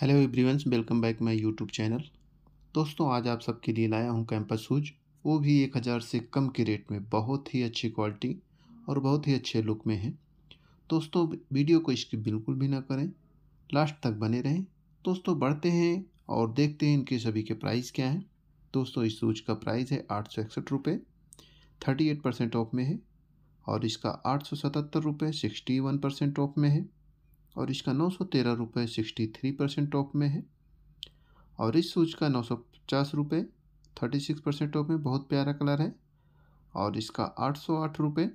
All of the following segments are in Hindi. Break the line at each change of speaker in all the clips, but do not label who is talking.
Hello everyone, welcome back my YouTube channel. दोस्तों, आज आप सबके लिए लाया हूँ कैंपस शूज़ वो भी एक हज़ार से कम के रेट में बहुत ही अच्छी क्वालिटी और बहुत ही अच्छे लुक में है। दोस्तों, वीडियो को इसकी बिल्कुल भी ना करें। लास्ट तक बने रहें। दोस्तों, बढ़ते हैं और देखते हैं इनके सभी के प्राइस क्या हैं। दोस्तों, इस शूज़ का प्राइस है आठ सौ इकसठ रुपये थर्टी एट परसेंट ऑफ़ में है और इसका आठ सौ सतहत्तर रुपये सिक्सटी वन परसेंट ऑफ़ में है। और इसका नौ सौ तेरह रुपये सिक्सटी थ्री परसेंट ऑफ़ में है। और इस शूज़ का नौ सौ पचास रुपये थर्टी सिक्स परसेंट ऑफ़ में बहुत प्यारा कलर है। और इसका आठ सौ आठ रुपये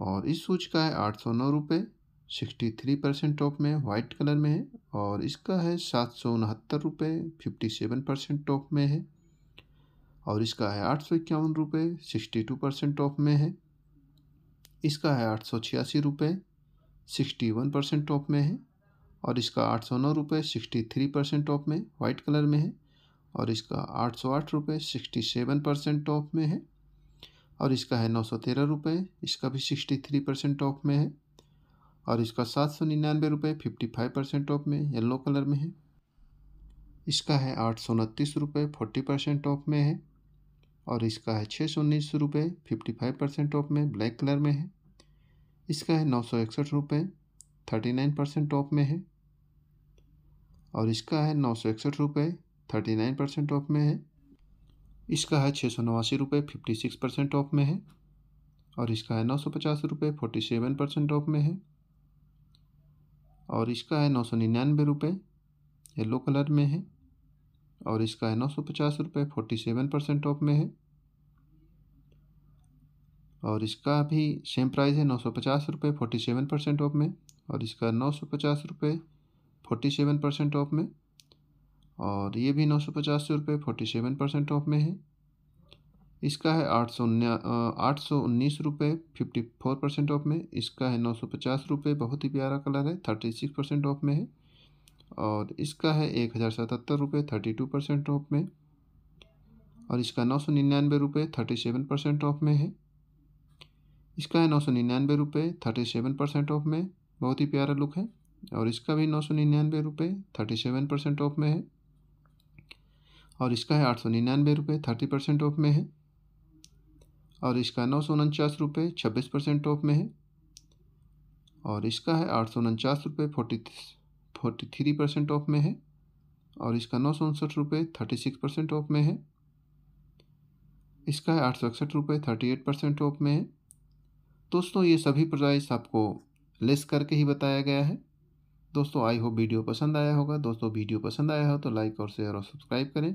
और इस शूज़ का है आठ सौ नौ रुपये सिक्सटी थ्री परसेंट ऑफ़ में वाइट कलर में है। और इसका है सात सौ उनहत्तर रुपये फिफ्टी सेवन परसेंट ऑफ़ में है। और इसका है आठ सौ इक्यावन रुपये सिक्सटी टू परसेंट ऑफ़ में है। इसका है आठ सौ छियासी रुपये सिक्सटी वन परसेंट टॉप में है और इसका आठ सौ नौ रुपये सिक्सटी थ्री परसेंट टॉप में वाइट कलर में है और इसका आठ सौ आठ रुपये सिक्सटी सेवन परसेंट ऑफ़ में है और इसका है नौ सौ तेरह रुपये इसका भी सिक्सटी थ्री परसेंट ऑफ़ में है और इसका सात सौ निन्यानवे रुपये फिफ्टी फाइव परसेंट ऑफ़ में येलो कलर में है। इसका है आठ सौ उनतीस रुपये फोर्टी परसेंट ऑफ़ में है और इसका है छः सौ उन्नीस रुपये फिफ्टी फाइव परसेंट टॉप में ब्लैक कलर में है। इसका है नौ सौ इकसठ रुपये थर्टी नाइन परसेंट ऑफ़ में है। और इसका है नौ सौ इकसठ रुपये थर्टी नाइन परसेंट ऑफ़ में है। इसका है छः सौ नवासी रुपये फिफ्टी सिक्स परसेंट ऑफ़ में है। और इसका है नौ सौ पचास रुपये फोर्टी सेवन परसेंट ऑफ़ में है। और इसका है नौ सौ निन्यानवे रुपये येलो कलर में है। और इसका है नौ सौ पचास रुपये फोर्टी सेवन परसेंट ऑफ़ में है। और इसका भी सेम प्राइस है नौ सौ पचास रुपये फोर्टी सेवन परसेंट ऑफ़ में और इसका नौ सौ पचास रुपये फोर्टी सेवन परसेंट ऑफ़ में और ये भी नौ सौ पचास रुपये फोर्टी सेवन परसेंट ऑफ़ में है। इसका है आठ सौ आठ सौ उन्नीस रुपये फिफ्टी फोर परसेंट ऑफ़ में। इसका है नौ सौ पचास रुपये बहुत ही प्यारा कलर है थर्टी सिक्स परसेंट ऑफ़ में है। और इसका है एक हज़ार सतहत्तर रुपये थर्टी टू परसेंट ऑफ़ में। और इसका नौ सौ निन्यानवे रुपये थर्टी सेवन परसेंट ऑफ़ में है। इसका है नौ सौ निन्यानवे रुपये थर्टी सेवन परसेंट ऑफ़ में, बहुत ही प्यारा लुक है। और इसका भी नौ सौ निन्यानवे रुपये थर्टी सेवन परसेंट ऑफ़ में है। और इसका है आठ सौ निन्यानवे रुपये थर्टी परसेंट ऑफ़ में है। और इसका नौ सौ उनचास रुपये छब्बीस परसेंट ऑफ़ में है। और इसका है आठ सौ उनचास रुपये forty forty three percent off में है। और इसका नौ सौ उनसठ रुपये थर्टी सिक्स परसेंट ऑफ़ में है। इसका है आठ सौ इकसठ रुपये थर्टी एट परसेंट ऑफ़ में है। दोस्तों, ये सभी प्राइस आपको लेस करके ही बताया गया है। दोस्तों आई होप वीडियो पसंद आया होगा। दोस्तों वीडियो पसंद आया हो तो लाइक और शेयर और सब्सक्राइब करें।